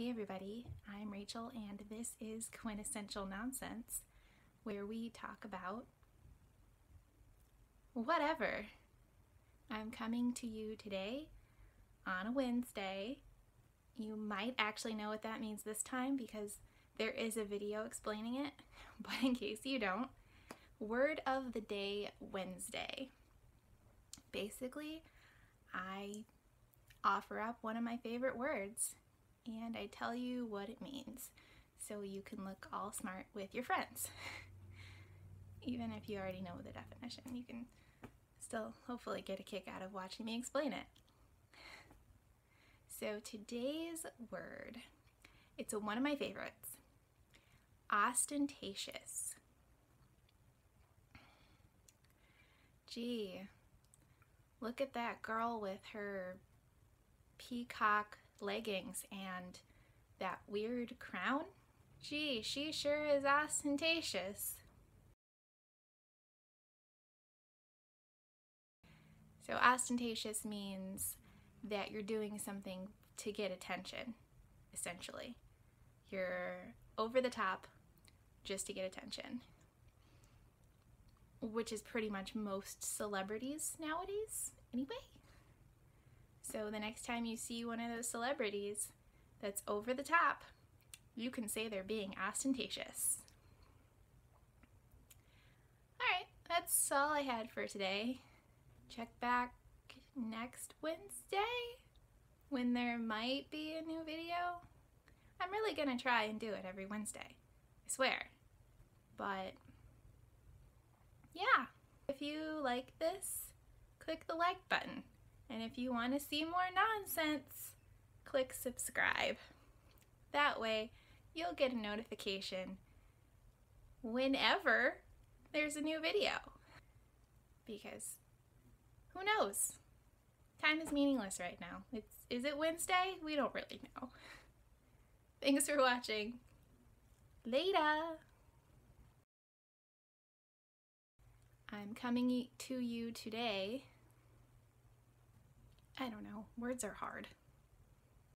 Hey everybody, I'm Rachel and this is Quintessential Nonsense, where we talk about whatever. I'm coming to you today on a Wednesday. You might actually know what that means this time because there is a video explaining it, but in case you don't, word of the day Wednesday. Basically, I offer up one of my favorite words and I tell you what it means so you can look all smart with your friends. Even if you already know the definition, you can still hopefully get a kick out of watching me explain it. So today's word, it's one of my favorites, ostentatious. Gee, look at that girl with her peacock leggings and that weird crown? Gee, she sure is ostentatious. So ostentatious means that you're doing something to get attention, essentially. You're over the top just to get attention, which is pretty much most celebrities nowadays, anyway. So the next time you see one of those celebrities that's over the top, you can say they're being ostentatious. Alright, that's all I had for today. Check back next Wednesday when there might be a new video. I'm really gonna try and do it every Wednesday. I swear. But yeah, if you like this, click the like button. And if you want to see more nonsense, click subscribe. That way, you'll get a notification whenever there's a new video. Because who knows? Time is meaningless right now. It's is it Wednesday? We don't really know. Thanks for watching. Later. I'm coming to you today I don't know, words are hard.